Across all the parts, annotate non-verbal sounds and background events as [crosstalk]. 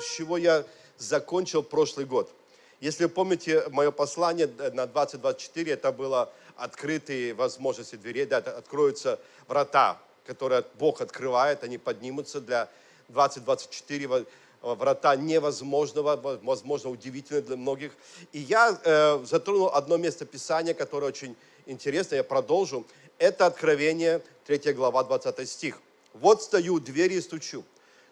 с чего я закончил прошлый год. Если вы помните мое послание на 2024, это было открытые возможности дверей, да, откроются врата, которые Бог открывает, они поднимутся для 2024 врата невозможного, возможно, удивительно для многих. И я э, затронул одно место Писания, которое очень интересно, я продолжу. Это Откровение, 3 глава, 20 стих. «Вот стою у двери и стучу.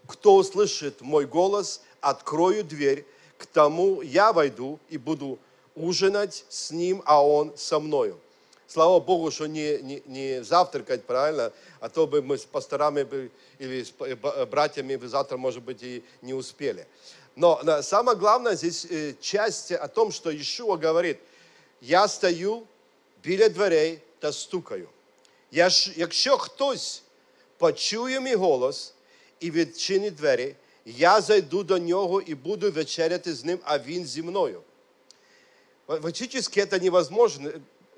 Кто услышит мой голос, открою дверь, к тому я войду и буду ужинать с ним, а он со мною». Слава Богу, что не, не, не завтракать, правильно, а то бы мы с пасторами бы, или с братьями бы завтра, может быть, и не успели. Но самое главное здесь э, часть о том, что Иешуа говорит, я стою біля дверей та стукаю. Якщо хтось почує мій голос і відчинить двері, я зайду до нього і буду вечеряти з ним, а він зі мною. Фактически это невозможно,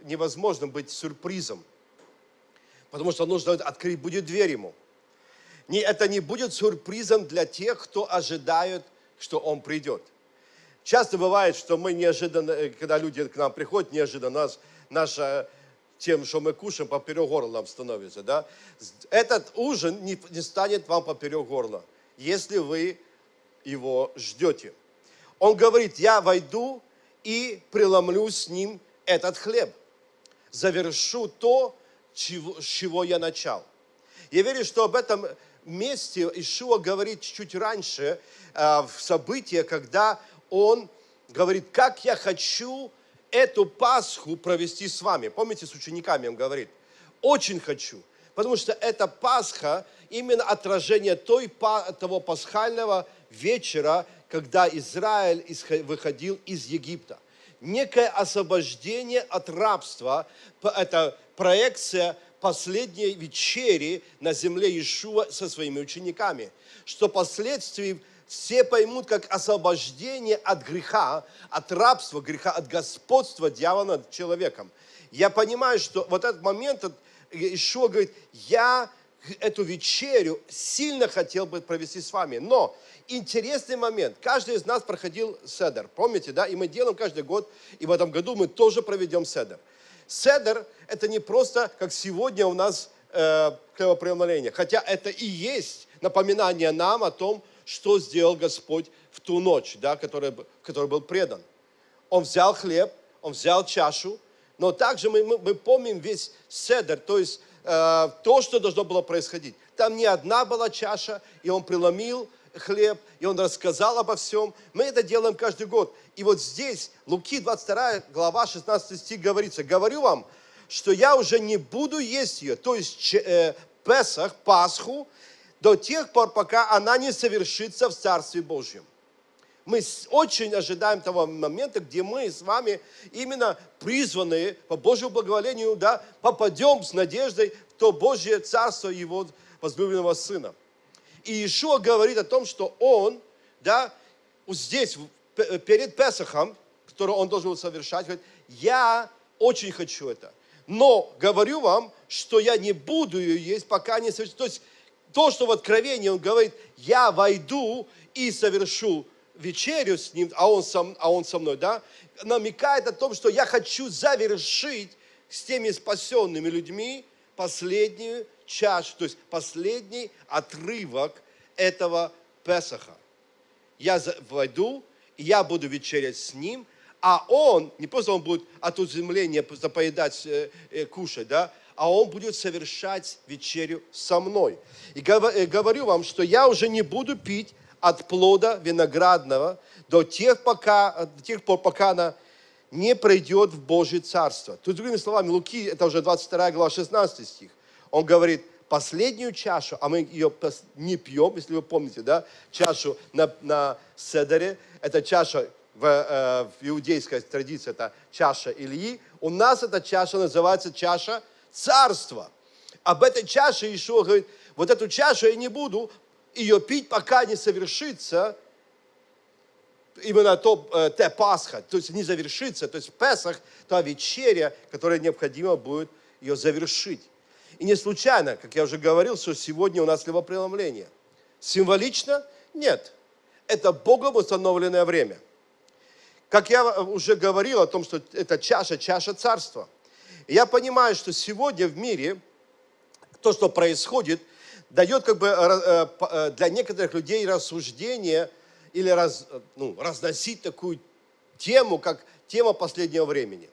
невозможно быть сюрпризом, потому что нужно открыть будет дверь ему. Не, это не будет сюрпризом для тех, кто ожидает, что он придет. Часто бывает, что мы неожиданно, э, когда люди к нам приходят, неожиданно нас, наша тем, что мы кушаем, поперек горла становится. Да? Этот ужин не, не станет вам поперек горла, если вы его ждете. Он говорит, я войду и преломлю с ним этот хлеб завершу то, чего, с чего я начал. Я верю, что об этом месте Ишуа говорит чуть раньше, э, в событии, когда он говорит, как я хочу эту Пасху провести с вами. Помните, с учениками он говорит, очень хочу, потому что эта Пасха именно отражение той, того пасхального вечера, когда Израиль выходил из Египта некое освобождение от рабства. Это проекция последней вечери на земле Иешуа со своими учениками. Что впоследствии все поймут как освобождение от греха, от рабства, греха, от господства дьявола над человеком. Я понимаю, что вот этот момент, Ишуа говорит, я эту вечерю сильно хотел бы провести с вами. Но интересный момент. Каждый из нас проходил седер. Помните, да? И мы делаем каждый год. И в этом году мы тоже проведем седер. Седер – это не просто, как сегодня у нас э, хлебопреломление. Хотя это и есть напоминание нам о том, что сделал Господь в ту ночь, да, который, который был предан. Он взял хлеб, он взял чашу, но также мы, мы, мы помним весь седер, то есть э, то, что должно было происходить. Там не одна была чаша, и он преломил хлеб, и он рассказал обо всем. Мы это делаем каждый год. И вот здесь, Луки 22 глава 16 стих говорится, говорю вам, что я уже не буду есть ее, то есть э, Песах, Пасху, до тех пор, пока она не совершится в Царстве Божьем. Мы очень ожидаем того момента, где мы с вами именно призваны по Божьему благоволению, да, попадем с надеждой в то Божье Царство Его возлюбленного Сына. И Иешуа говорит о том, что Он, да, здесь, перед Песахом, который Он должен совершать, говорит, я очень хочу это. Но говорю вам, что я не буду ее есть, пока не совершу. То есть то, что в Откровении Он говорит, я войду и совершу вечерю с ним, а он, со, а он со мной, да, намекает о том, что я хочу завершить с теми спасенными людьми последнюю чашу, то есть последний отрывок этого Песаха. Я войду, я буду вечерять с ним, а он, не просто он будет от уземления поедать, э, э, кушать, да, а он будет совершать вечерю со мной. И э, говорю вам, что я уже не буду пить от плода виноградного до тех, пока, до тех пор, пока она не пройдет в Божье Царство. Тут, другими словами, Луки, это уже 22 глава, 16 стих. Он говорит, последнюю чашу, а мы ее не пьем, если вы помните, да, чашу на, на Седере, это чаша в, э, в иудейской традиции, это чаша Ильи. У нас эта чаша называется чаша царства. Об этой чаше Ишуа говорит, вот эту чашу я не буду ее пить, пока не совершится именно то, э, те Пасха, то есть не завершится, то есть Песах, та вечеря, которая необходимо будет ее завершить. И не случайно, как я уже говорил, что сегодня у нас хлебопреломление. Символично? Нет. это Богом установленное время. Как я уже говорил о том, что это чаша, чаша царства. Я понимаю, что сегодня в мире то, что происходит, дает как бы э, э, для некоторых людей рассуждение или раз, ну, разносить такую тему, как тема последнего времени.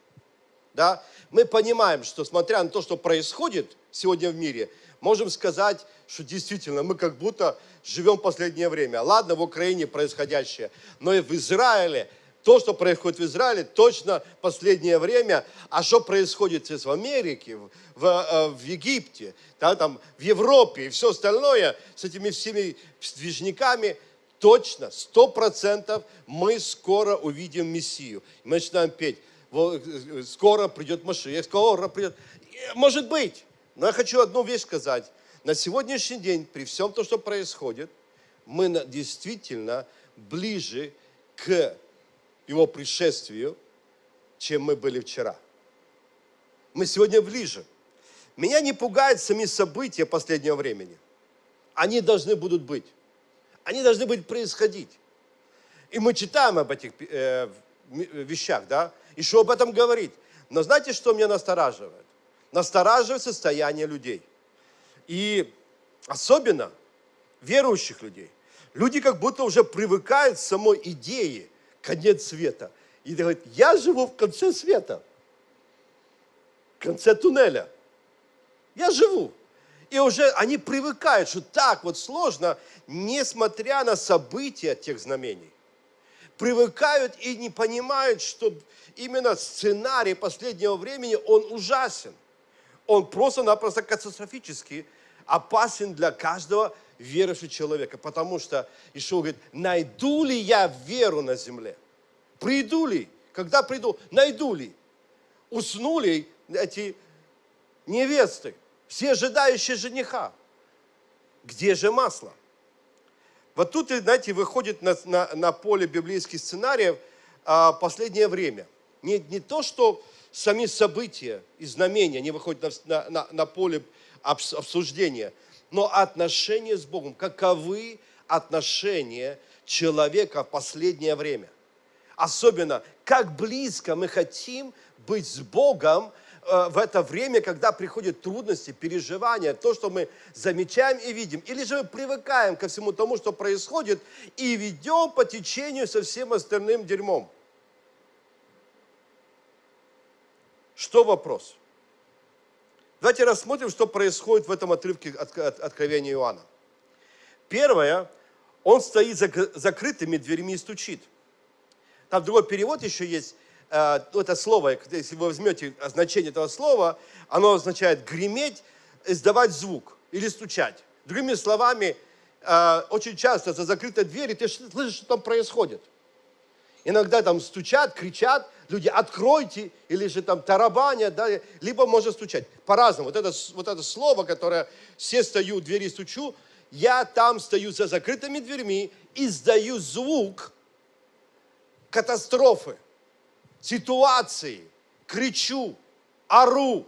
Да? Мы понимаем, что смотря на то, что происходит сегодня в мире, можем сказать, что действительно мы как будто живем последнее время. Ладно, в Украине происходящее, но и в Израиле, то, что происходит в Израиле, точно последнее время. А что происходит здесь в Америке, в, в, э, в Египте, да, там, в Европе и все остальное с этими всеми движниками, точно, сто процентов мы скоро увидим Мессию. Мы начинаем петь, э, скоро придет Машия, скоро придет. Может быть, но я хочу одну вещь сказать. На сегодняшний день, при всем том, что происходит, мы действительно ближе к его пришествию, чем мы были вчера. Мы сегодня ближе. Меня не пугают сами события последнего времени. Они должны будут быть. Они должны быть происходить. И мы читаем об этих э, вещах, да, и что об этом говорить. Но знаете, что меня настораживает? Настораживает состояние людей – и особенно верующих людей. Люди как будто уже привыкают к самой идее конец света. И говорят, я живу в конце света, в конце туннеля. Я живу. И уже они привыкают, что так вот сложно, несмотря на события тех знамений. Привыкают и не понимают, что именно сценарий последнего времени, он ужасен. Он просто-напросто катастрофический опасен для каждого верующего человека, потому что Ишуа говорит, найду ли я веру на земле? Приду ли? Когда приду? Найду ли? Уснули эти невесты, все ожидающие жениха. Где же масло? Вот тут, знаете, выходит на, на, на поле библейских сценариев а, последнее время. Не, не то, что сами события и знамения не выходят на, на, на поле обсуждения, но отношения с Богом. Каковы отношения человека в последнее время? Особенно, как близко мы хотим быть с Богом э, в это время, когда приходят трудности, переживания, то, что мы замечаем и видим. Или же мы привыкаем ко всему тому, что происходит, и ведем по течению со всем остальным дерьмом. Что вопрос? Давайте рассмотрим, что происходит в этом отрывке от, от Откровения Иоанна. Первое, он стоит за закрытыми дверьми и стучит. Там другой перевод еще есть. Э, это слово, если вы возьмете значение этого слова, оно означает греметь, издавать звук или стучать. Другими словами, э, очень часто за закрытой дверью ты слышишь, что там происходит. Иногда там стучат, кричат, люди откройте, или же там тарабанят, да, либо можно стучать. По-разному. Вот это, вот это слово, которое все стою, двери стучу, я там стою за закрытыми дверьми, издаю звук катастрофы, ситуации, кричу, ору.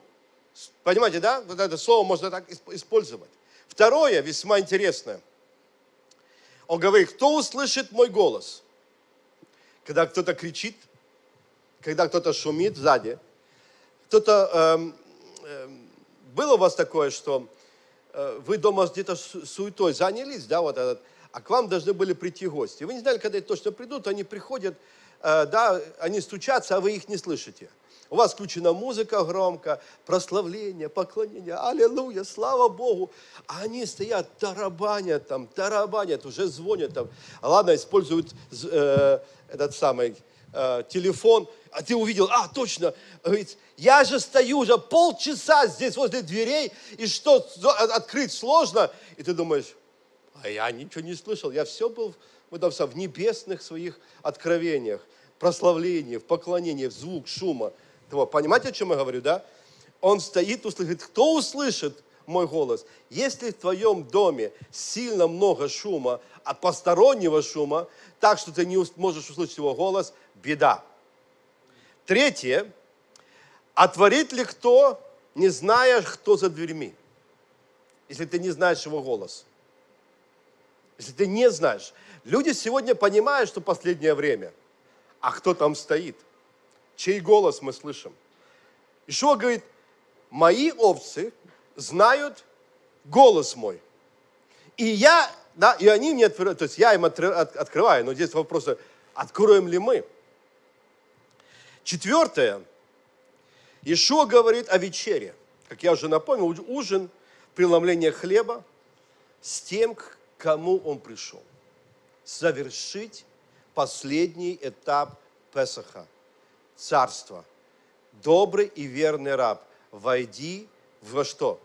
Понимаете, да? Вот это слово можно так использовать. Второе, весьма интересное. Он говорит, кто услышит мой голос – когда кто-то кричит, когда кто-то шумит сзади. Кто-то... Эм, эм, было у вас такое, что э, вы дома где-то суетой занялись, да, вот этот, а к вам должны были прийти гости. Вы не знали, когда они точно придут, они приходят, э, да, они стучатся, а вы их не слышите. У вас включена музыка громко, прославление, поклонение, аллилуйя, слава Богу. А они стоят, тарабанят там, тарабанят, уже звонят там. Ладно, используют э, этот самый э, телефон, а ты увидел, а, точно, говорит, я же стою уже полчаса здесь возле дверей, и что, открыть сложно? И ты думаешь, а я ничего не слышал, я все был в, в небесных своих откровениях, поклонении, в звук, шума. Понимаете, о чем я говорю, да? Он стоит, услышит, кто услышит мой голос? Если в твоем доме сильно много шума, от постороннего шума, так что ты не можешь услышать его голос, беда. Третье, отворит ли кто, не зная, кто за дверьми? Если ты не знаешь его голос. если ты не знаешь. Люди сегодня понимают, что последнее время. А кто там стоит? Чей голос мы слышим? Ишуа говорит, мои овцы знают голос мой. И я, да, и они мне открывают, то есть я им открываю, но здесь вопрос, откроем ли мы? Четвертое. Ишуа говорит о вечере. Как я уже напомнил, ужин, преломление хлеба с тем, к кому он пришел. Совершить последний этап Песаха, царства. Добрый и верный раб, войди во что?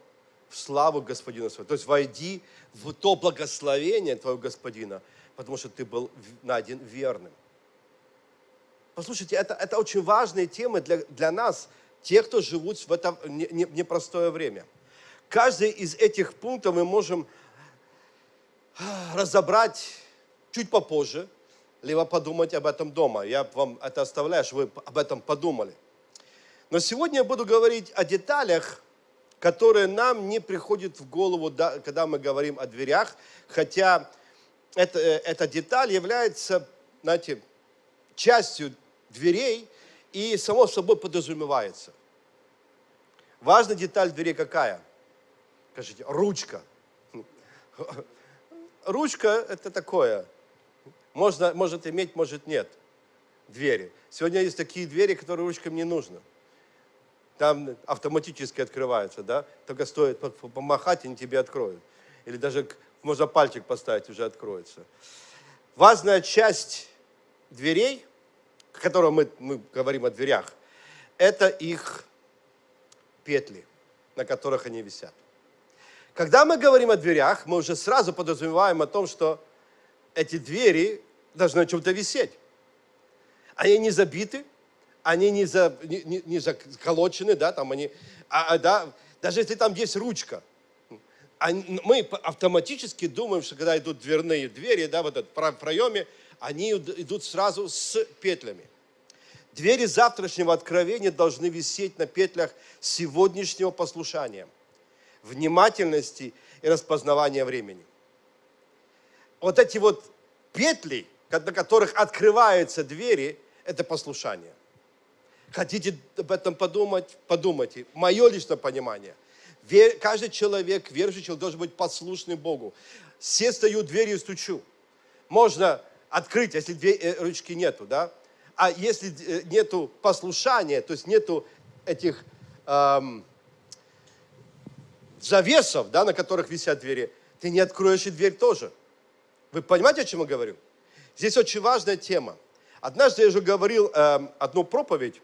В славу Господина своего. То есть войди в то благословение твоего Господина, потому что ты был найден верным. Послушайте, это, это очень важные темы для, для нас, тех, кто живут в это непростое время. Каждый из этих пунктов мы можем а, разобрать чуть попозже, либо подумать об этом дома. Я вам это оставляю, чтобы вы об этом подумали. Но сегодня я буду говорить о деталях, которые нам не приходят в голову, когда мы говорим о дверях, хотя это, э, эта деталь является, знаете, частью дверей и само собой подразумевается. Важная деталь двери какая? Скажите, ручка. [laughs] Ручка – это такое. Можно, может иметь, может нет. Двери. Сегодня есть такие двери, которые ручкам не нужно. Там автоматически открываются, да? Только стоит помахать, и они тебе откроют. Или даже можно пальчик поставить, уже откроется. Важная часть дверей – к которым мы, мы говорим о дверях, это их петли, на которых они висят. Когда мы говорим о дверях, мы уже сразу подразумеваем о том, что эти двери должны на чем-то висеть. Они не забиты, они не, за, не, не, заколочены, да, там они, а, а, да, даже если там есть ручка, мы автоматически думаем, что когда идут дверные двери, да, вот этот проеме, они идут сразу с петлями. Двери завтрашнего откровения должны висеть на петлях сегодняшнего послушания, внимательности и распознавания времени. Вот эти вот петли, на которых открываются двери, это послушание. Хотите об этом подумать? Подумайте. Мое личное понимание. Каждый человек, верующий человек, должен быть послушным Богу. Все стою дверью и стучу. Можно открыть, если две э, ручки нету, да? А если э, нету послушания, то есть нету этих эм, завесов, да, на которых висят двери, ты не откроешь и дверь тоже. Вы понимаете, о чем я говорю? Здесь очень важная тема. Однажды я уже говорил эм, одну проповедь,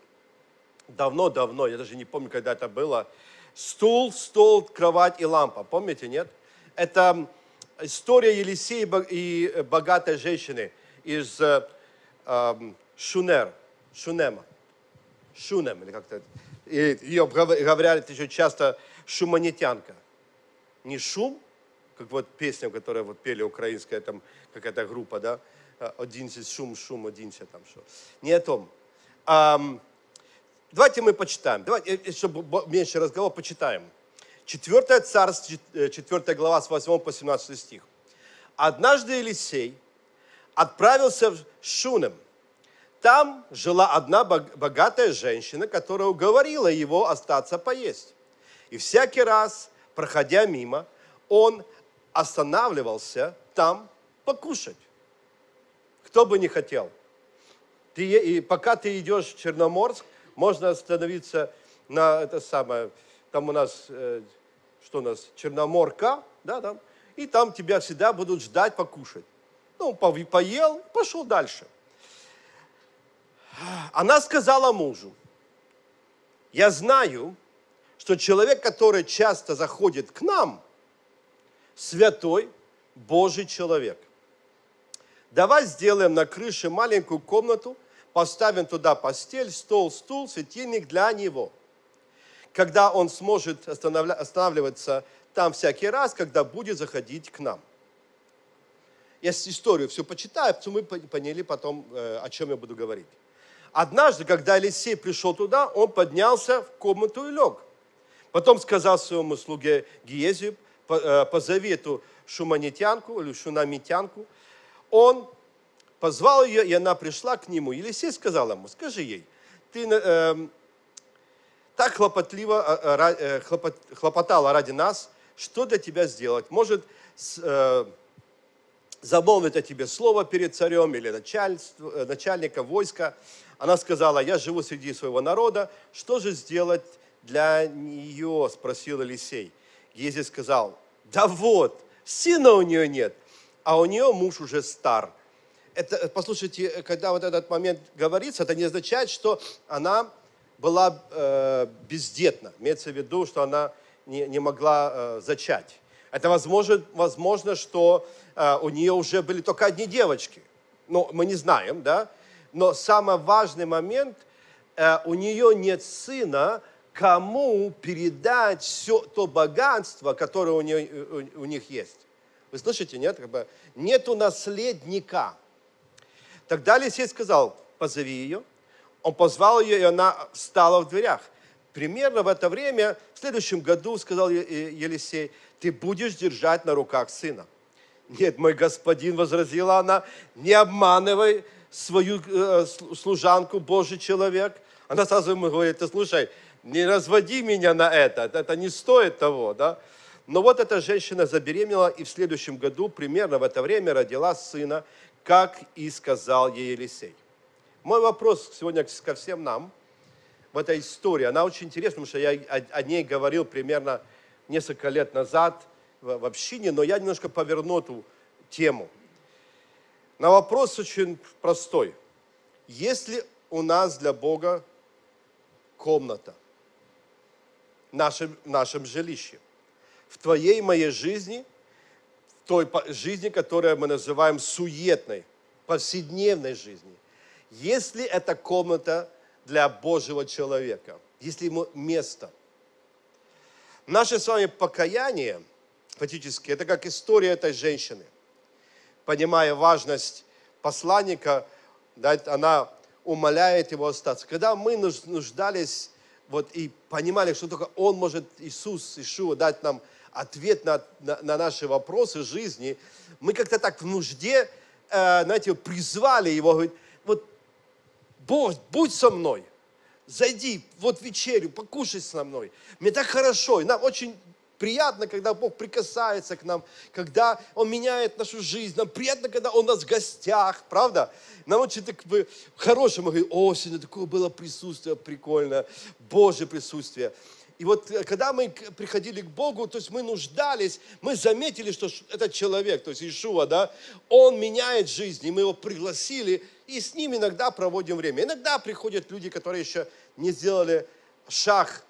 давно-давно, я даже не помню, когда это было. Стул, стол, кровать и лампа. Помните, нет? Это история Елисея и богатой женщины из э, э, Шунер, Шунема, Шунем, или как-то. И ее говорят еще часто шуманитянка. Не шум, как вот песня, которую вот пели украинская, там какая-то группа, да, одиннадцать шум, шум, одиннадцать там что. Не о том. А, давайте мы почитаем. Давайте, чтобы меньше разговора, почитаем. Четвертое царство, четвертая глава с 8 по 17 стих. Однажды Елисей отправился в Шунем. Там жила одна богатая женщина, которая уговорила его остаться поесть. И всякий раз, проходя мимо, он останавливался там покушать. Кто бы не хотел. Ты, и пока ты идешь в Черноморск, можно остановиться на это самое, там у нас, э, что у нас, Черноморка, да, там, и там тебя всегда будут ждать покушать. Ну, поел, пошел дальше. Она сказала мужу, я знаю, что человек, который часто заходит к нам, святой Божий человек. Давай сделаем на крыше маленькую комнату, поставим туда постель, стол, стул, светильник для него. Когда он сможет останавливаться там всякий раз, когда будет заходить к нам. Я историю все почитаю, то мы поняли потом, э, о чем я буду говорить. Однажды, когда Елисей пришел туда, он поднялся в комнату и лег. Потом сказал своему слуге Гиезию, э, позови эту шуманитянку или шунамитянку. Он позвал ее, и она пришла к нему. Елисей сказал ему, скажи ей, ты э, так хлопотливо, э, э, хлопот, хлопотала ради нас, что для тебя сделать? Может, э, замолвить о тебе слово перед царем или начальство, начальником войска. Она сказала, я живу среди своего народа, что же сделать для нее, спросил Елисей. Езий сказал, да вот, сына у нее нет, а у нее муж уже стар. Это, послушайте, когда вот этот момент говорится, это не означает, что она была э, бездетна. Имеется в виду, что она не, не могла э, зачать. Это возможно, возможно что э, у нее уже были только одни девочки. Но мы не знаем, да? Но самый важный момент, э, у нее нет сына, кому передать все то богатство, которое у, нее, у, у них есть. Вы слышите, нет? Как бы нету наследника. Тогда Елисей сказал, позови ее. Он позвал ее, и она стала в дверях. Примерно в это время, в следующем году, сказал Елисей, ты будешь держать на руках сына. Нет, мой господин, возразила она, не обманывай свою э, служанку, Божий человек. Она сразу ему говорит, слушай, не разводи меня на это, это не стоит того, да. Но вот эта женщина забеременела и в следующем году, примерно в это время, родила сына, как и сказал ей Елисей. Мой вопрос сегодня ко всем нам в этой истории, она очень интересна, потому что я о ней говорил примерно несколько лет назад в общине, но я немножко поверну эту тему. На вопрос очень простой. Есть ли у нас для Бога комната в нашем, в нашем жилище? В твоей и моей жизни, в той жизни, которую мы называем суетной, повседневной жизни. Есть ли эта комната для Божьего человека? Есть ли ему место? Наше с вами покаяние, фактически, это как история этой женщины. Понимая важность посланника, да, она умоляет его остаться. Когда мы нуждались вот, и понимали, что только Он может, Иисус, Ишуа, дать нам ответ на, на, на наши вопросы жизни, мы как-то так в нужде, э, знаете, призвали Его, говорит, вот, Бог, будь со мной – зайди, вот вечерю, покушай со мной. Мне так хорошо, и нам очень приятно, когда Бог прикасается к нам, когда Он меняет нашу жизнь. Нам приятно, когда Он у нас в гостях, правда? Нам очень так бы хорошо, мы говорим, о, сегодня такое было присутствие прикольное, Божье присутствие. И вот э, когда мы приходили к Богу, то есть мы нуждались, мы заметили, что этот человек, то есть Ишуа, да, он меняет жизнь, и мы его пригласили, и с ним иногда проводим время. Иногда приходят люди, которые еще не сделали шаг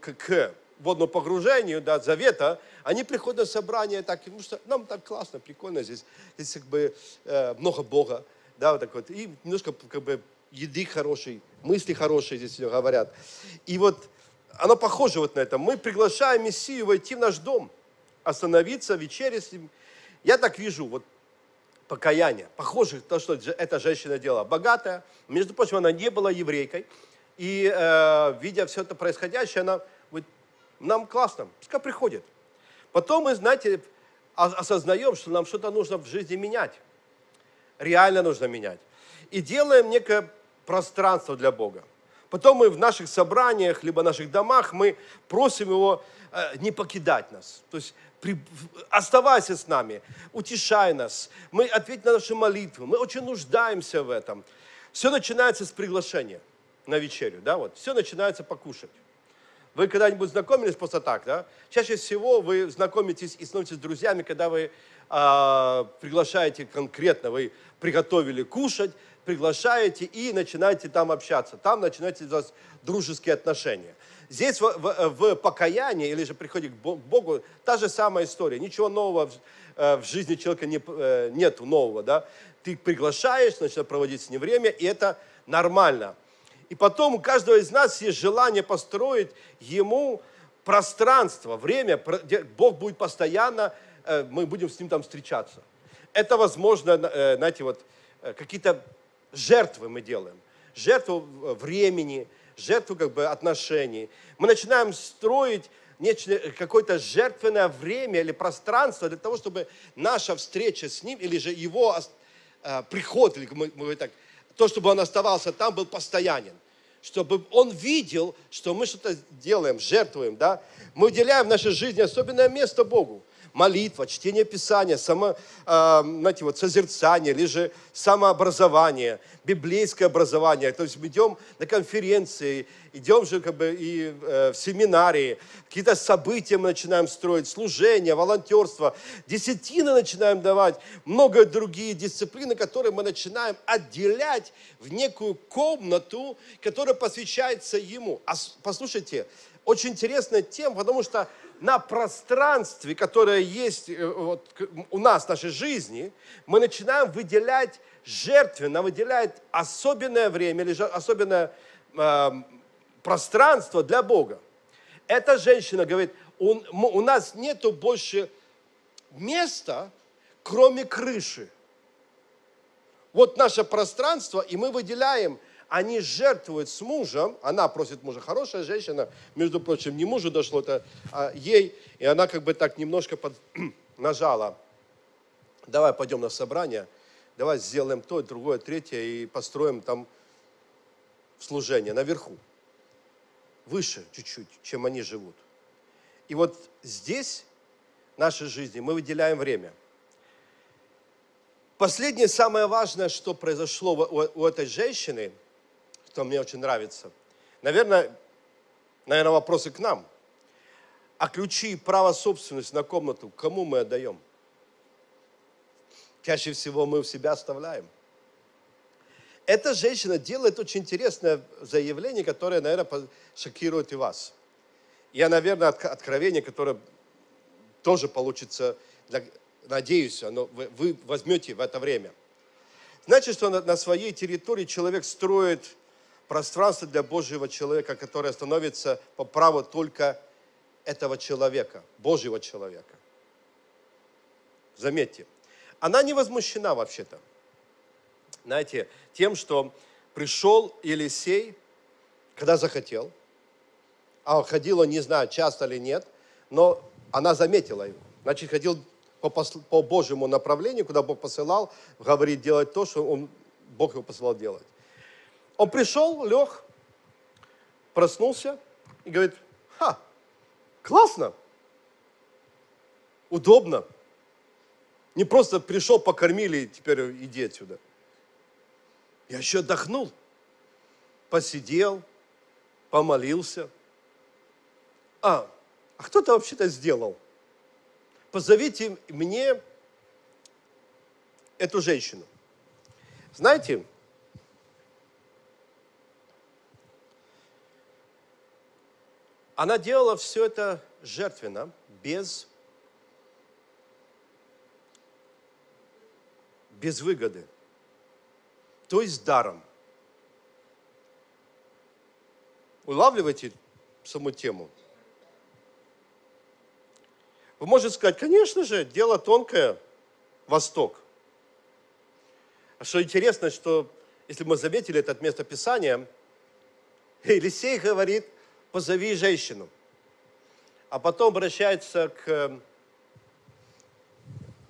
к, водному погружению, да, завета, они приходят на собрание так, потому что нам так классно, прикольно здесь, здесь как бы э, много Бога, да, вот так вот, и немножко как бы еды хорошей, мысли хорошие здесь говорят. И вот оно похоже вот на это. Мы приглашаем Мессию войти в наш дом, остановиться, вечерить с ним. Я так вижу, вот покаяние. Похоже, то, что эта женщина делала. Богатая, между прочим, она не была еврейкой. И э, видя все это происходящее, она нам классно, пускай приходит. Потом мы, знаете, осознаем, что нам что-то нужно в жизни менять. Реально нужно менять. И делаем некое пространство для Бога. Потом мы в наших собраниях, либо наших домах, мы просим Его э, не покидать нас. То есть при, оставайся с нами, утешай нас, мы ответь на наши молитвы, мы очень нуждаемся в этом. Все начинается с приглашения на вечерю, да, вот, все начинается покушать. Вы когда-нибудь знакомились просто так, да? Чаще всего вы знакомитесь и становитесь друзьями, когда вы э, приглашаете конкретно, вы приготовили кушать, приглашаете и начинаете там общаться. Там начинаете у вас дружеские отношения. Здесь в, в, в покаянии или же приходе к Богу та же самая история. Ничего нового в, э, в жизни человека не, э, нет нового. Да? Ты приглашаешь, начинаешь проводить с ним время, и это нормально. И потом у каждого из нас есть желание построить ему пространство, время, где Бог будет постоянно, э, мы будем с ним там встречаться. Это возможно, знаете, вот какие-то жертвы мы делаем. Жертву времени, жертву как бы отношений. Мы начинаем строить нечто, какое-то жертвенное время или пространство для того, чтобы наша встреча с Ним или же Его э, приход, или мы, мы так, то, чтобы Он оставался там, был постоянен. Чтобы Он видел, что мы что-то делаем, жертвуем, да. Мы уделяем в нашей жизни особенное место Богу молитва, чтение Писания, само, э, знаете, вот, созерцание, или же самообразование, библейское образование. То есть мы идем на конференции, идем же как бы и э, в семинарии, какие-то события мы начинаем строить, служение, волонтерство, десятины начинаем давать, много другие дисциплины, которые мы начинаем отделять в некую комнату, которая посвящается Ему. А послушайте, очень интересная тема, потому что на пространстве, которое есть э, вот, у нас в нашей жизни, мы начинаем выделять жертвенно, выделять особенное время или особенное э, пространство для Бога. Эта женщина говорит, у, у нас нету больше места, кроме крыши. Вот наше пространство, и мы выделяем они жертвуют с мужем, она просит мужа, хорошая женщина, между прочим, не мужу дошло это, а ей, и она как бы так немножко под, [clears throat] нажала, давай пойдем на собрание, давай сделаем то, другое, третье, и построим там служение наверху, выше чуть-чуть, чем они живут. И вот здесь, в нашей жизни, мы выделяем время – Последнее, самое важное, что произошло у, этой женщины – что мне очень нравится. Наверное, наверное, вопросы к нам. А ключи и право собственности на комнату кому мы отдаем? Чаще всего мы у себя оставляем. Эта женщина делает очень интересное заявление, которое, наверное, шокирует и вас. Я, наверное, откровение, которое тоже получится, надеюсь, оно, вы, возьмете в это время. Значит, что на своей территории человек строит пространство для Божьего человека, которое становится по праву только этого человека, Божьего человека. Заметьте, она не возмущена вообще-то. Знаете, тем, что пришел Елисей, когда захотел, а ходил не знаю, часто или нет, но она заметила его. Значит, ходил по, по Божьему направлению, куда Бог посылал, говорит делать то, что он, Бог его посылал делать. Он пришел, лег, проснулся и говорит, ха, классно, удобно. Не просто пришел, покормили, и теперь иди отсюда. Я еще отдохнул, посидел, помолился. А, а кто это вообще-то сделал? Позовите мне эту женщину. Знаете, Она делала все это жертвенно, без, без выгоды, то есть даром. Улавливаете саму тему? Вы можете сказать, конечно же, дело тонкое, Восток. А что интересно, что, если мы заметили это место Писания, [laughs] Елисей говорит, позови женщину. А потом обращается к э,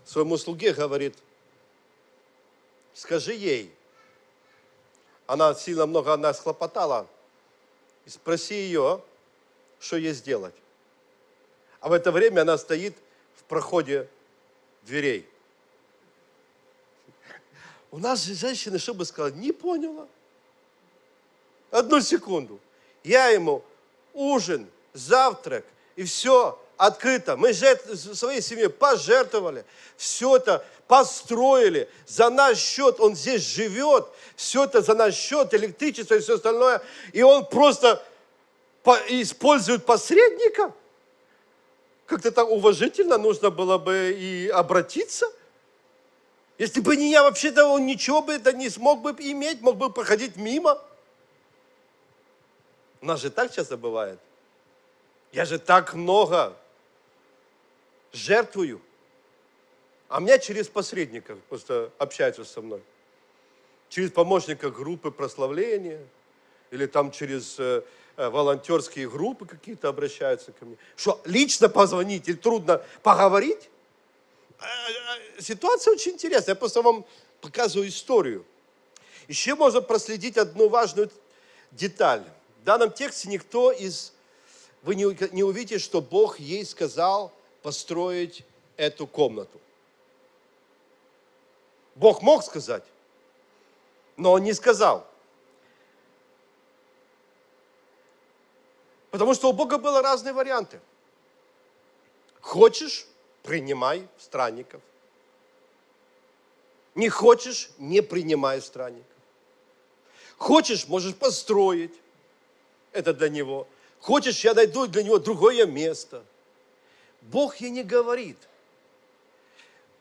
своему слуге, говорит, скажи ей, она сильно много она схлопотала, спроси ее, что ей сделать. А в это время она стоит в проходе дверей. У нас же женщины, что бы не поняла. Одну секунду. Я ему ужин, завтрак, и все открыто. Мы своей семье пожертвовали, все это построили за наш счет, он здесь живет, все это за наш счет, электричество и все остальное, и он просто использует посредника. Как-то так уважительно нужно было бы и обратиться. Если бы не я, вообще-то он ничего бы это не смог бы иметь, мог бы проходить мимо. У нас же так часто бывает. Я же так много жертвую. А меня через посредников просто общаются со мной. Через помощника группы прославления, или там через э, э, волонтерские группы какие-то обращаются ко мне. Что, лично позвонить или трудно поговорить? Э, э, ситуация очень интересная. Я просто вам показываю историю. Еще можно проследить одну важную деталь. Данном тексте никто из... Вы не, не увидите, что Бог ей сказал построить эту комнату. Бог мог сказать, но Он не сказал. Потому что у Бога были разные варианты. Хочешь, принимай странников. Не хочешь, не принимай странников. Хочешь, можешь построить. Это для него. Хочешь, я найду для него другое место. Бог ей не говорит.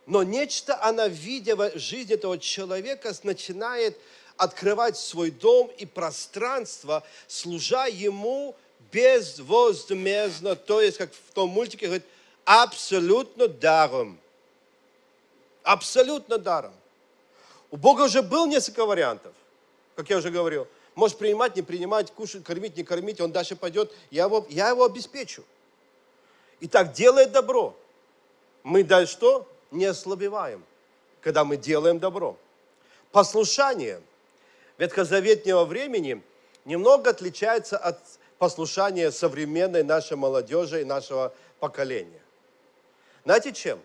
Но нечто она, видя в жизни этого человека, начинает открывать свой дом и пространство, служа ему безвозмездно, то есть, как в том мультике говорит, абсолютно даром. Абсолютно даром. У Бога уже был несколько вариантов, как я уже говорил. Может принимать, не принимать, кушать, кормить, не кормить, он дальше пойдет, я его, я его обеспечу. И так делает добро. Мы дальше что? Не ослабеваем, когда мы делаем добро. Послушание ветхозаветнего времени немного отличается от послушания современной нашей молодежи и нашего поколения. Знаете чем?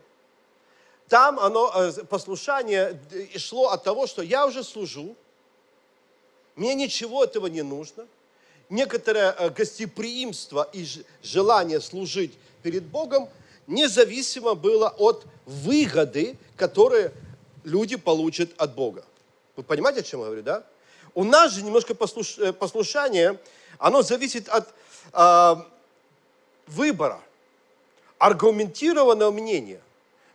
Там оно, э, послушание шло от того, что я уже служу, мне ничего этого не нужно. Некоторое э, гостеприимство и желание служить перед Богом независимо было от выгоды, которые люди получат от Бога. Вы понимаете, о чем я говорю, да? У нас же немножко послуш... Э, послушание, оно зависит от э, выбора, аргументированного мнения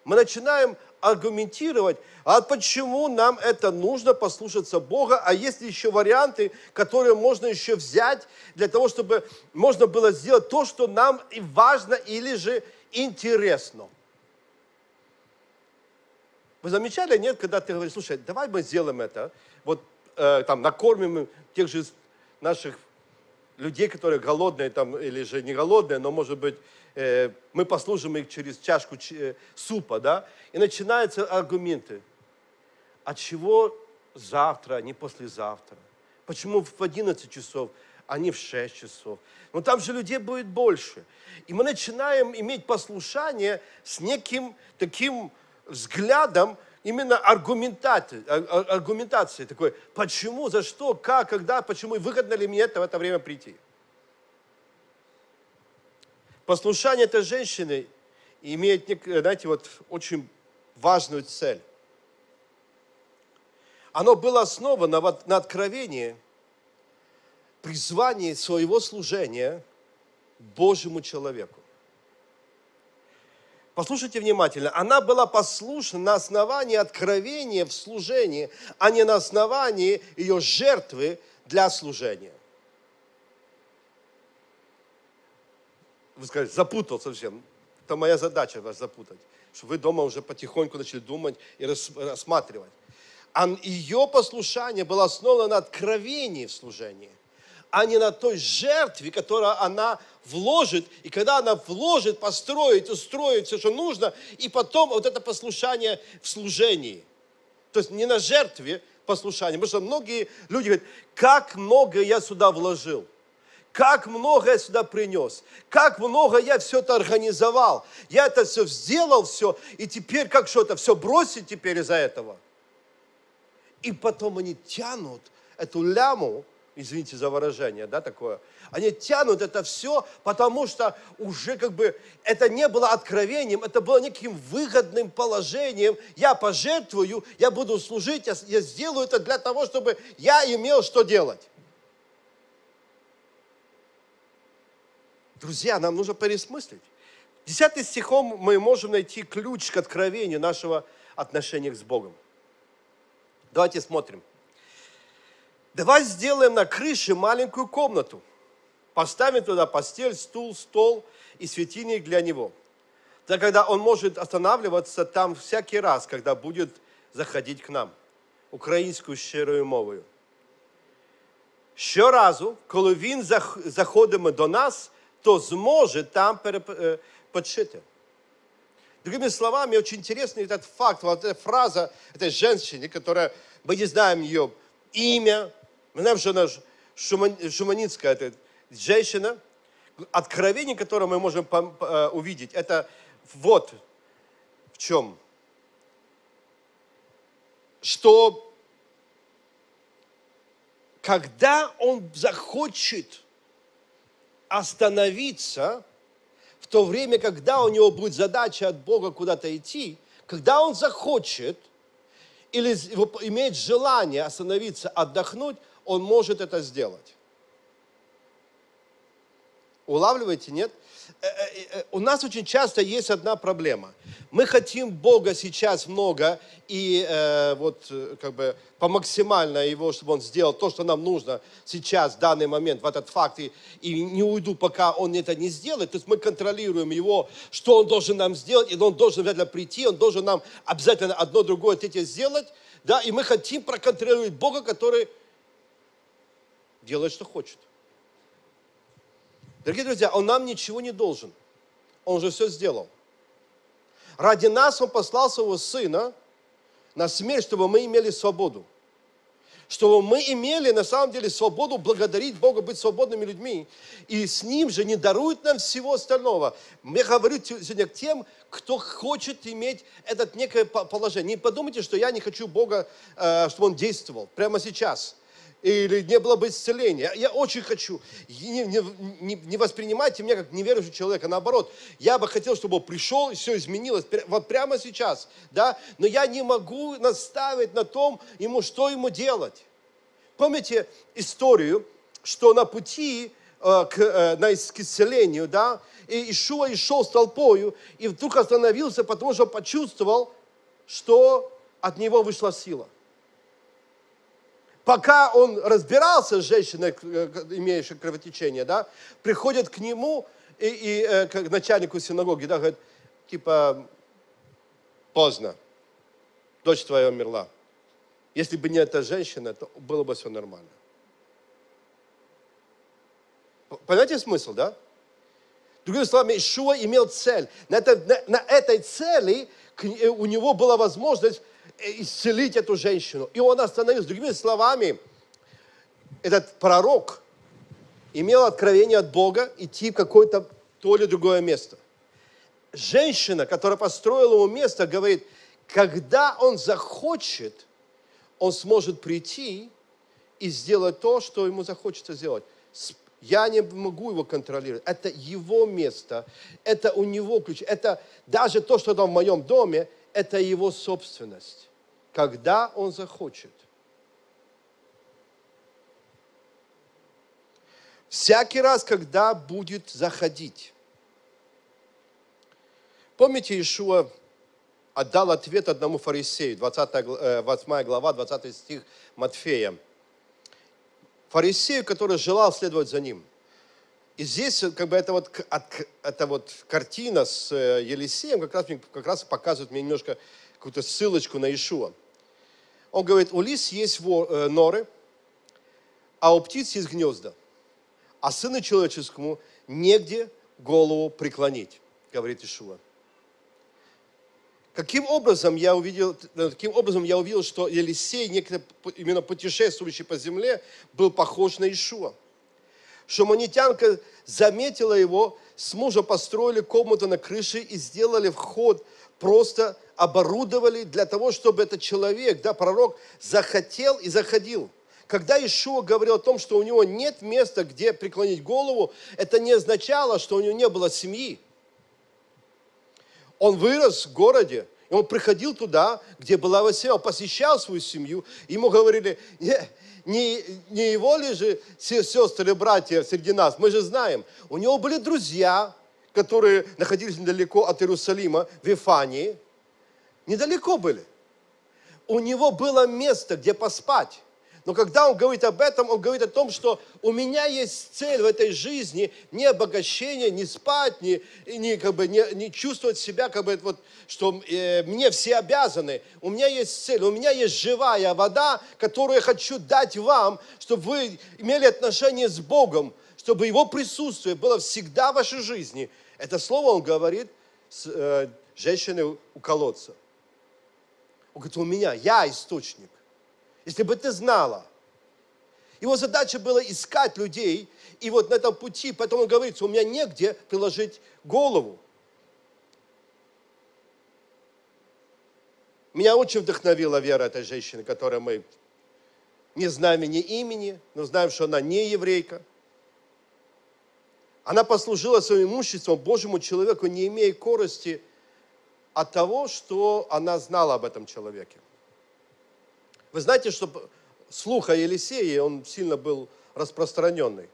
мы начинаем аргументировать, а почему нам это нужно послушаться Бога, а есть ли еще варианты, которые можно еще взять для того, чтобы можно было сделать то, что нам важно или же интересно. Вы замечали, нет, когда ты говоришь, слушай, давай мы сделаем это, вот э, там накормим тех же наших людей, которые голодные там, или же не голодные, но, может быть, э, мы послужим их через чашку э, супа, да, и начинаются аргументы. А чего завтра, а не послезавтра? Почему в 11 часов, а не в 6 часов? Но там же людей будет больше. И мы начинаем иметь послушание с неким таким взглядом, именно аргументации, аргументации такой, почему, за что, как, когда, почему, и выгодно ли мне это в это время прийти. Послушание этой женщины имеет, знаете, вот очень важную цель. Оно было основано на откровении, призвании своего служения Божьему человеку. Послушайте внимательно. Она была послушна на основании откровения в служении, а не на основании ее жертвы для служения. Вы скажете, запутал совсем. Это моя задача вас запутать. Чтобы вы дома уже потихоньку начали думать и рассматривать. А ее послушание было основано на откровении в служении – а не на той жертве, которую она вложит. И когда она вложит, построит, устроит все, что нужно, и потом вот это послушание в служении. То есть не на жертве послушание. Потому что многие люди говорят, как много я сюда вложил. Как много я сюда принес, как много я все это организовал. Я это все сделал, все, и теперь как что-то, все бросить теперь из-за этого. И потом они тянут эту ляму извините за выражение, да, такое, они тянут это все, потому что уже как бы это не было откровением, это было неким выгодным положением. Я пожертвую, я буду служить, я, я сделаю это для того, чтобы я имел что делать. Друзья, нам нужно пересмыслить. Десятый стихом мы можем найти ключ к откровению нашего отношения с Богом. Давайте смотрим. Давай сделаем на крыше маленькую комнату. Поставим туда постель, стул, стол и светильник для него. Так когда он может останавливаться там всякий раз, когда будет заходить к нам. Украинскую щирую мовою. Щоразу, коли він зах- заходиме до нас, то зможе там перепочити. Другими словами, очень интересный этот факт, вот эта фраза этой женщины, которая, мы не знаем ее имя, мы знаем, что она шуман- шуманицкая женщина, откровение, которое мы можем увидеть, это вот в чем. Что когда он захочет остановиться, в то время, когда у него будет задача от Бога куда-то идти, когда он захочет или имеет желание остановиться, отдохнуть, он может это сделать. Улавливаете, нет? Э, э, э, У нас очень часто есть одна проблема. Мы хотим Бога сейчас много и э, вот как бы по максимально его, чтобы он сделал то, что нам нужно сейчас, в данный момент, в этот факт, и, и не уйду, пока он это не сделает. То есть мы контролируем его, что он должен нам сделать, и он должен обязательно прийти, он должен нам обязательно одно, другое, третье сделать, да, и мы хотим проконтролировать Бога, который делает, что хочет. Дорогие друзья, Он нам ничего не должен. Он же все сделал. Ради нас Он послал Своего Сына на смерть, чтобы мы имели свободу. Чтобы мы имели на самом деле свободу благодарить Бога, быть свободными людьми. И с Ним же не дарует нам всего остального. Я говорю сегодня к тем, кто хочет иметь это некое положение. Не подумайте, что я не хочу Бога, э, чтобы Он действовал прямо сейчас или не было бы исцеления. Я очень хочу. Не, не, не воспринимайте меня как неверующего человека. Наоборот, я бы хотел, чтобы он пришел, и все изменилось вот прямо сейчас. Да? Но я не могу наставить на том, ему, что ему делать. Помните историю, что на пути э, к, э, на, к исцелению, да, и Ишуа и шел с толпою, и вдруг остановился, потому что почувствовал, что от него вышла сила пока он разбирался с женщиной, э, имеющей кровотечение, да, приходит к нему и, и э, к начальнику синагоги, да, говорит, типа, поздно, дочь твоя умерла. Если бы не эта женщина, то было бы все нормально. Понимаете смысл, да? Другими словами, Ишуа имел цель. На, это, на, на этой цели э, у него была возможность исцелить эту женщину. И он остановился. Другими словами, этот пророк имел откровение от Бога идти в какое-то то или другое место. Женщина, которая построила ему место, говорит, когда он захочет, он сможет прийти и сделать то, что ему захочется сделать. Я не могу его контролировать. Это его место, это у него ключ. Это даже то, что там в моем доме, это его собственность, когда он захочет. Всякий раз, когда будет заходить. Помните, Иешуа отдал ответ одному фарисею, 20, 8 э, глава, 20 стих Матфея. Фарисею, который желал следовать за ним – и здесь как бы это вот, это вот картина с э, Елисеем как раз, как раз показывает мне немножко какую-то ссылочку на Ишуа. Он говорит, у лис есть э, норы, а у птиц есть гнезда, а сыну человеческому негде голову преклонить, говорит Ишуа. Каким образом я увидел, каким образом я увидел, что Елисей, некто, именно путешествующий по земле, был похож на Ишуа? Шаманитянка заметила его, с мужем построили комнату на крыше и сделали вход, просто оборудовали для того, чтобы этот человек, да, пророк, захотел и заходил. Когда Ишуа говорил о том, что у него нет места, где преклонить голову, это не означало, что у него не было семьи. Он вырос в городе, и он приходил туда, где была он посещал свою семью. Ему говорили, не, не его ли же сестры и братья среди нас? Мы же знаем, у него были друзья, которые находились недалеко от Иерусалима, в Вифании. Недалеко были. У него было место, где поспать. Но когда он говорит об этом, он говорит о том, что у меня есть цель в этой жизни не обогащение, не спать, не, не, как бы, не, не чувствовать себя, как бы, вот, что э, мне все обязаны. У меня есть цель, у меня есть живая вода, которую я хочу дать вам, чтобы вы имели отношение с Богом, чтобы Его присутствие было всегда в вашей жизни. Это слово он говорит с э, женщиной у колодца. Он говорит, у меня, я источник. Если бы ты знала. Его задача была искать людей, и вот на этом пути, поэтому он говорит, у меня негде приложить голову. Меня очень вдохновила вера этой женщины, которой мы не знаем ни имени, но знаем, что она не еврейка. Она послужила своим имуществом Божьему человеку, не имея корости от того, что она знала об этом человеке. Вы знаете, что слух о Елисее, он сильно был распространенный.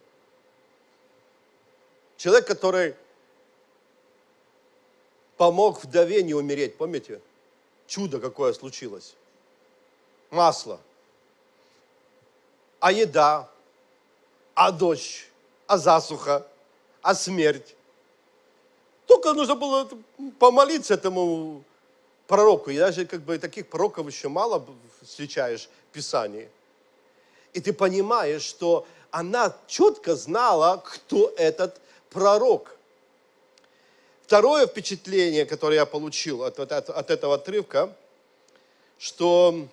Человек, который помог вдове не умереть, помните? Чудо какое случилось. Масло. А еда, а дождь, а засуха, а смерть. Только нужно было помолиться этому пророку. И даже как бы таких пророков еще мало встречаешь в Писании. И ты понимаешь, что она четко знала, кто этот пророк. Второе впечатление, которое я получил от, от, от этого отрывка, что,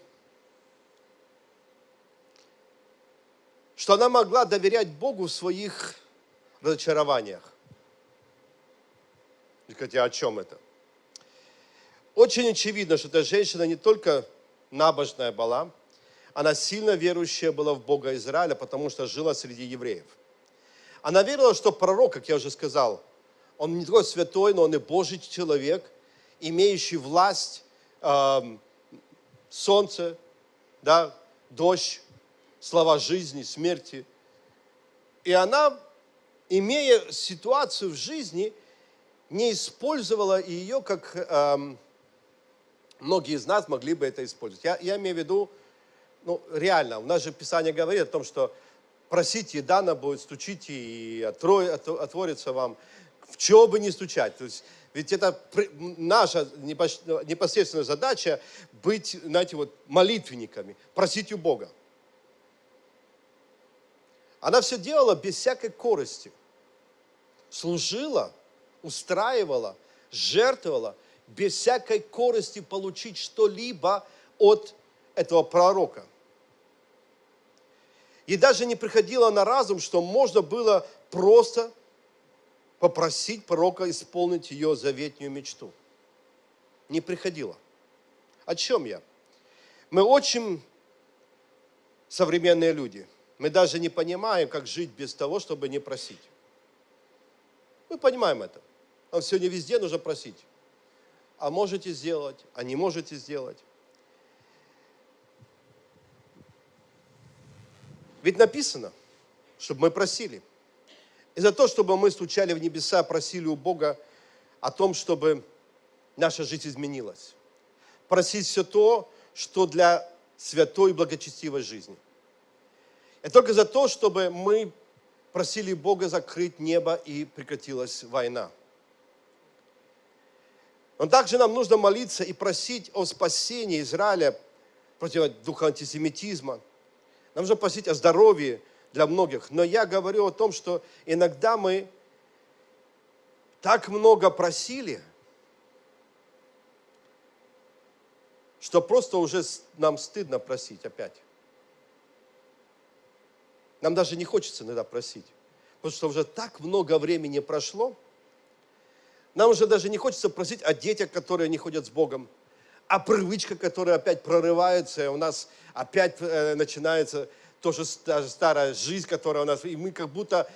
что она могла доверять Богу в своих разочарованиях. И сказать, о чем это? Очень очевидно, что эта женщина не только набожная была, она сильно верующая была в Бога Израиля, потому что жила среди евреев. Она верила, что пророк, как я уже сказал, он не только святой, но он и Божий человек, имеющий власть, э, солнце, да, дождь, слова жизни, смерти. И она, имея ситуацию в жизни, не использовала ее как э, многие из нас могли бы это использовать. Я, я имею в виду, ну, реально, у нас же Писание говорит о том, что просите, и дано будет, стучите, и отворится вам. В чего бы не стучать. То есть, ведь это наша непосредственная задача быть, знаете, вот молитвенниками, просить у Бога. Она все делала без всякой корости. Служила, устраивала, жертвовала – без всякой корости получить что-либо от этого пророка. И даже не приходило на разум, что можно было просто попросить пророка исполнить ее заветную мечту. Не приходило. О чем я? Мы очень современные люди. Мы даже не понимаем, как жить без того, чтобы не просить. Мы понимаем это. Нам сегодня везде нужно просить а можете сделать, а не можете сделать. Ведь написано, чтобы мы просили. И за то, чтобы мы стучали в небеса, просили у Бога о том, чтобы наша жизнь изменилась. Просить все то, что для святой и благочестивой жизни. И только за то, чтобы мы просили Бога закрыть небо и прекратилась война. Но также нам нужно молиться и просить о спасении Израиля против духа антисемитизма. Нам нужно просить о здоровье для многих. Но я говорю о том, что иногда мы так много просили, что просто уже нам стыдно просить опять. Нам даже не хочется иногда просить. Потому что уже так много времени прошло – нам уже даже не хочется просить о детях, которые не ходят с Богом, о привычках, которые опять прорываются, и у нас опять э, начинается тоже старая жизнь, которая у нас, и мы как будто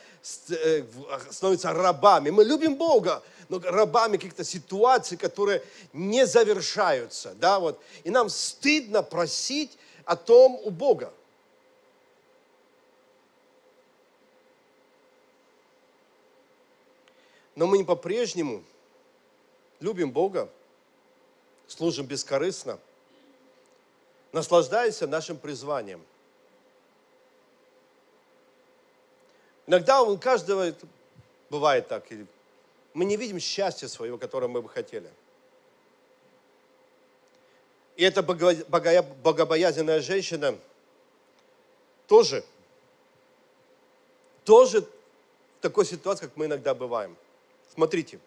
э, становимся рабами. Мы любим Бога, но рабами каких-то ситуаций, которые не завершаются, да, вот. И нам стыдно просить о том у Бога. Но мы не по-прежнему любим Бога, служим бескорыстно, наслаждаясь нашим призванием. Иногда у каждого бывает так. Мы не видим счастья своего, которое мы бы хотели. И эта богобоязненная женщина тоже, тоже в такой ситуации, как мы иногда бываем. Смотрите,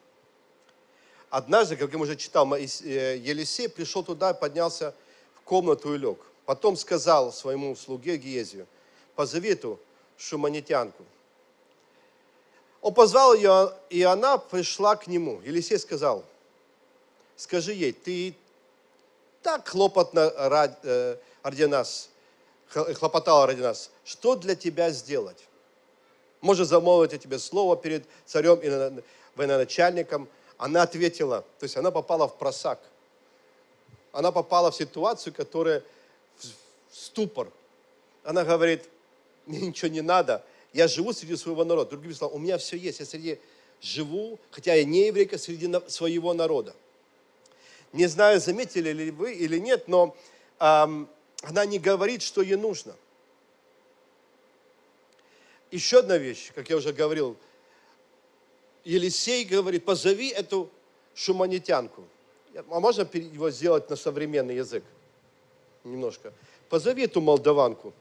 однажды, как я уже читал, э, Елисей пришел туда, поднялся в комнату и лег. Потом сказал своему слуге Гиезию, позови эту шуманитянку. Он позвал ее, и она пришла к нему. Елисей сказал, скажи ей, ты так хлопотно э, ради нас, хлопотала ради нас, что для тебя сделать? Может замолвить о тебе слово перед царем и военачальником? Она ответила, то есть она попала в просак. Она попала в ситуацию, которая в ступор. Она говорит, мне ничего не надо, я живу среди своего народа. Другими словами, у меня все есть, я среди живу, хотя я не еврейка, среди своего народа. Не знаю, заметили ли вы или нет, но эм, она не говорит, что ей нужно. Еще одна вещь, как я уже говорил, Елисей говорит, позови эту шуманитянку. А можно его сделать на современный язык? Немножко. Позови эту молдаванку.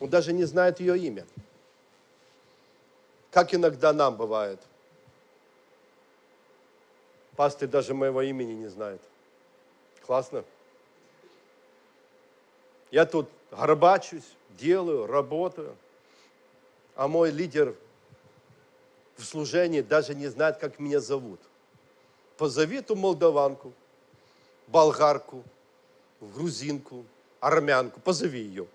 Он даже не знает ее имя. Как иногда нам бывает – Пастырь даже моего имени не знает. Классно? Я тут горбачусь, делаю, работаю, а мой лидер в служении даже не знает, как меня зовут. Позови эту молдаванку, болгарку, грузинку, армянку, позови ее.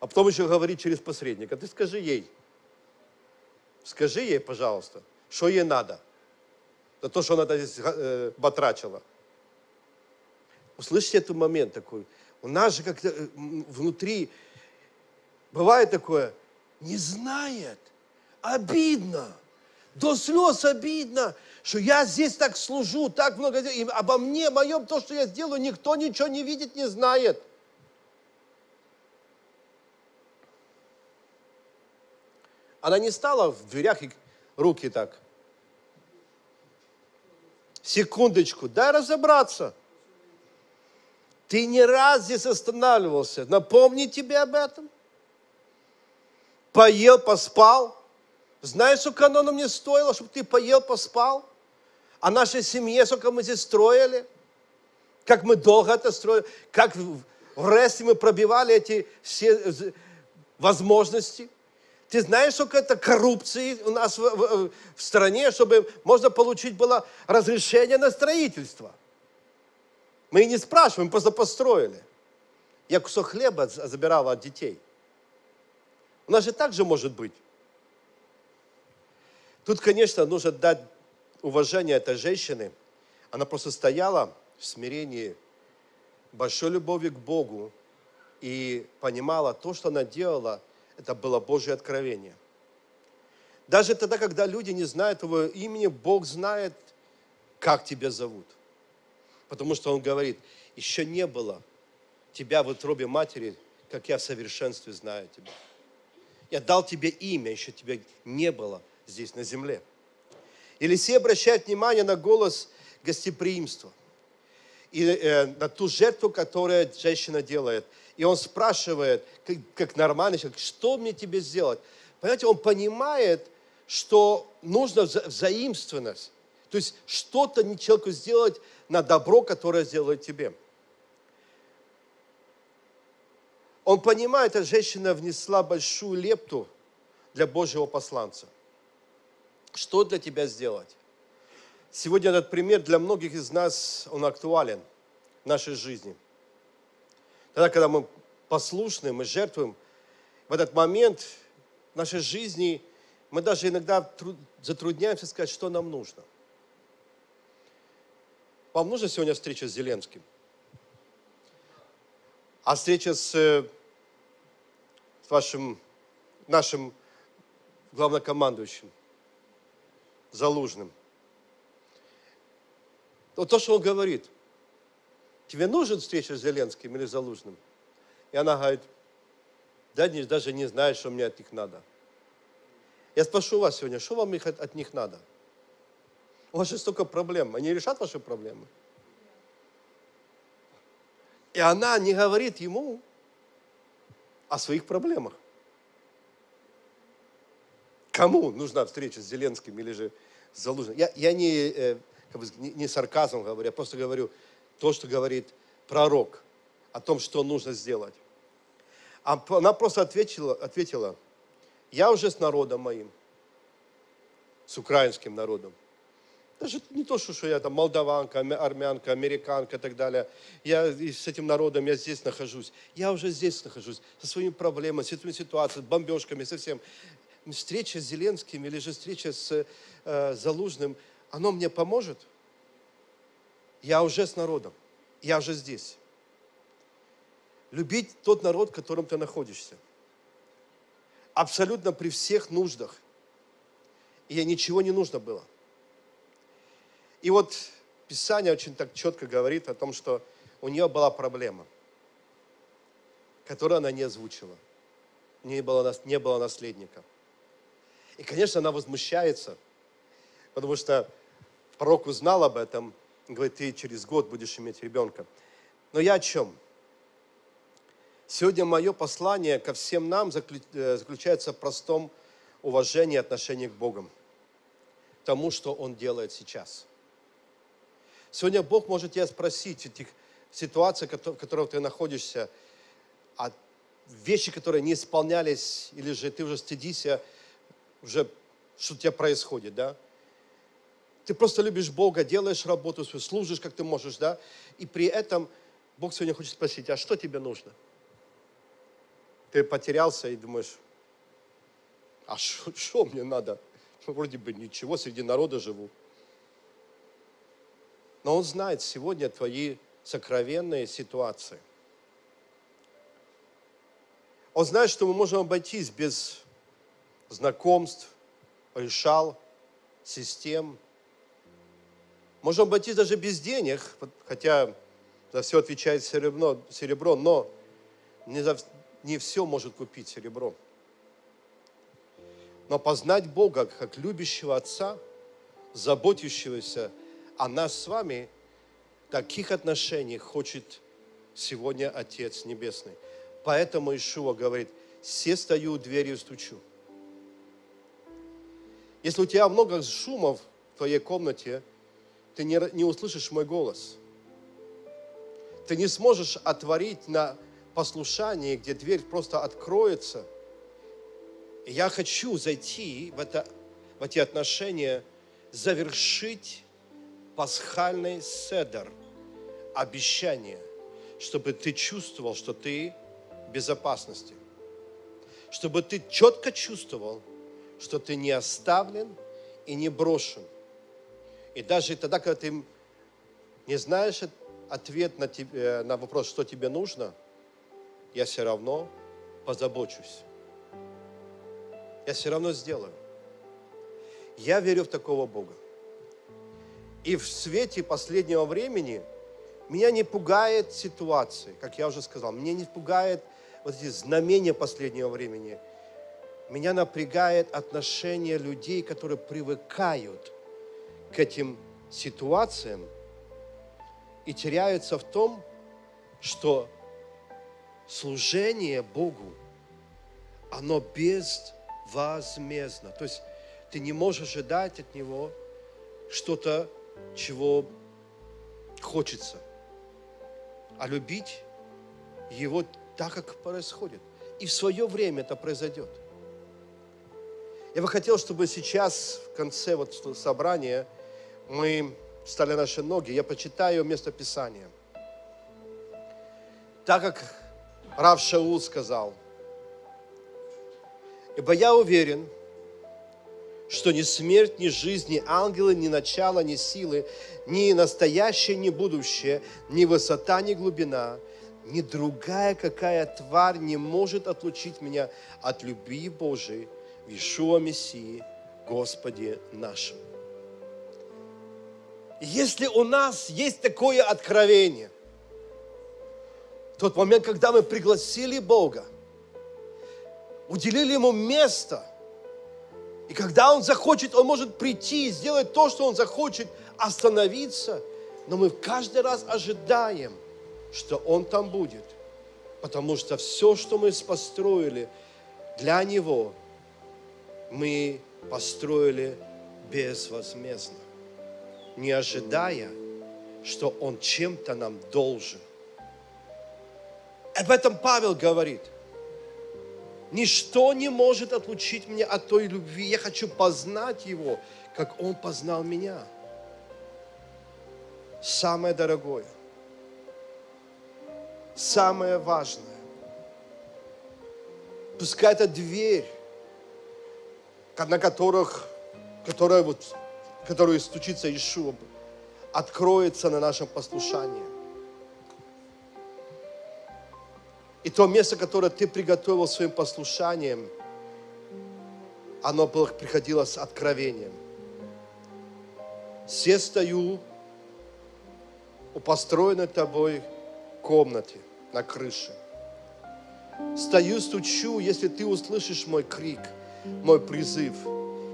А потом еще говорит через посредника, ты скажи ей, скажи ей, пожалуйста, что ей надо – за то, что она здесь э, батрачила. Услышите этот момент такой. У нас же как-то э, внутри бывает такое, не знает, обидно, до слез обидно, что я здесь так служу, так много, и обо мне, моем, то, что я сделаю, никто ничего не видит, не знает. Она не стала в дверях и руки так Секундочку, дай разобраться. Ты не раз здесь останавливался. Напомни тебе об этом. Поел, поспал. Знаешь, сколько оно мне стоило, чтобы ты поел, поспал? А нашей семье, сколько мы здесь строили? Как мы долго это строили? Как в Ресте мы пробивали эти все возможности? Ты знаешь, сколько это коррупции у нас в, в, в стране, чтобы можно получить было разрешение на строительство? Мы и не спрашиваем, просто построили. Я кусок хлеба забирал от детей. У нас же так же может быть. Тут, конечно, нужно дать уважение этой женщине. Она просто стояла в смирении, большой любовью к Богу и понимала то, что она делала – это было Божье откровение. Даже тогда, когда люди не знают твоего имени, Бог знает, как тебя зовут. Потому что Он говорит, еще не было тебя в утробе матери, как я в совершенстве знаю тебя. Я дал тебе имя, еще тебя не было здесь на земле. Елисей обращает внимание на голос гостеприимства и э, на ту жертву, которую женщина делает – и он спрашивает, как, как нормальный человек, что мне тебе сделать? Понимаете, он понимает, что нужно вза взаимственность. То есть что-то человеку сделать на добро, которое сделает тебе. Он понимает, эта женщина внесла большую лепту для Божьего посланца. Что для тебя сделать? Сегодня этот пример для многих из нас, он актуален в нашей жизни – Тогда, когда мы послушны, мы жертвуем, в этот момент в нашей жизни мы даже иногда затрудняемся сказать, что нам нужно. Вам нужна сегодня встреча с Зеленским? А встреча с, с вашим, нашим главнокомандующим, Залужным. Вот то, что он говорит – тебе нужен встреча с Зеленским или Залужным? И она говорит, даже, даже не знают, что мне от них надо. Я спрошу вас сегодня, что вам их, от них надо? У вас же столько проблем. Они решат ваши проблемы? И она не говорит ему о своих проблемах. Кому нужна встреча с Зеленским или же с Залужным? Я, я не, э, как бы, не, не сарказм говорю, я просто говорю то, что говорит пророк о том, что нужно сделать. А она просто ответила, ответила, я уже с народом моим, с украинским народом. Даже не то, что, я там молдаванка, армянка, американка и так далее. Я с этим народом, я здесь нахожусь. Я уже здесь нахожусь, со своими проблемами, с этими ситуациями, бомбежками, со всем. Встреча с Зеленским или же встреча с э, Залужным, оно мне поможет? Я уже с народом, я уже здесь. Любить тот народ, в котором ты находишься. Абсолютно при всех нуждах. И ей ничего не нужно было. И вот Писание очень так четко говорит о том, что у нее была проблема, которую она не озвучила. Не было, не было наследника. И, конечно, она возмущается, потому что пророк узнал об этом, говорит, ты через год будешь иметь ребенка. Но я о чем? Сегодня мое послание ко всем нам э, заключается в простом уважении и отношении к Богу, тому, что Он делает сейчас – Сегодня Бог может тебя спросить, этих ситуаций, в которых ты находишься, а вещи, которые не исполнялись, или же ты уже стыдишься, уже что у тебя происходит, да? Ты просто любишь Бога, делаешь работу свою, служишь, как ты можешь, да? И при этом Бог сегодня хочет спросить, а что тебе нужно? Ты потерялся и думаешь, а что мне надо? Ну, вроде бы ничего, среди народа живу. Но Он знает сегодня твои сокровенные ситуации. Он знает, что мы можем обойтись без знакомств, решал, систем. Можем обойтись даже без денег, хотя за все отвечает серебро, серебро но не, за, не все может купить серебро. Но познать Бога как любящего Отца, заботящегося а нас с вами таких отношений хочет сегодня Отец Небесный. Поэтому Ишуа говорит, все стою у двери и стучу. Если у тебя много шумов в твоей комнате, ты не, не услышишь мой голос. Ты не сможешь отворить на послушании, где дверь просто откроется. И я хочу зайти в, это, в эти отношения, завершить пасхальный седер, обещание, чтобы ты чувствовал, что ты в безопасности. Чтобы ты четко чувствовал, что ты не оставлен и не брошен. И даже тогда, когда ты не знаешь ответ на, тебе, на вопрос, что тебе нужно, я все равно позабочусь. Я все равно сделаю. Я верю в такого Бога. И в свете последнего времени меня не пугает ситуация, как я уже сказал, меня не пугает вот эти знамения последнего времени. Меня напрягает отношение людей, которые привыкают к этим ситуациям и теряются в том, что служение Богу, оно безвозмездно. То есть ты не можешь ожидать от Него что-то чего хочется, а любить Его так, как происходит. И в свое время это произойдет. Я бы хотел, чтобы сейчас, в конце вот собрания, мы встали наши ноги. Я почитаю место Писания. Так как Рав Шаул сказал, «Ибо я уверен, что ни смерть, ни жизнь, ни ангелы, ни начало, ни силы, ни настоящее, ни будущее, ни высота, ни глубина, ни другая какая тварь не может отлучить меня от любви Божией в Иешуа Мессии, Господе нашем. Если у нас есть такое откровение, тот момент, когда мы пригласили Бога, уделили ему место. И когда он захочет, он может прийти и сделать то, что он захочет, остановиться. Но мы каждый раз ожидаем, что он там будет. Потому что все, что мы построили для него, мы построили безвозмездно, не ожидая, что он чем-то нам должен. Об этом Павел говорит. Ничто не может отлучить меня от той любви. Я хочу познать Его, как Он познал меня. Самое дорогое, самое важное. Пускай это дверь, на которых, которая вот, которую стучится Ишуа, откроется на нашем послушании. И то место, которое ты приготовил своим послушанием, оно было, приходило с откровением. Все стою у построенной тобой комнате на крыше. Стою, стучу, если ты услышишь мой крик, мой призыв,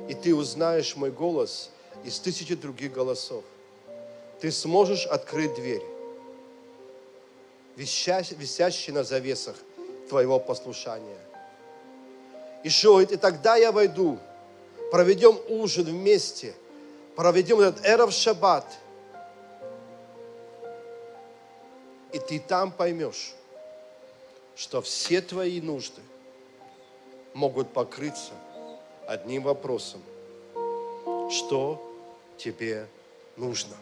и ты узнаешь мой голос из тысячи других голосов, ты сможешь открыть дверь висящий на завесах твоего послушания. И что, и тогда я войду, проведем ужин вместе, проведем этот эров шаббат, и ты там поймешь, что все твои нужды могут покрыться одним вопросом. Что тебе нужно?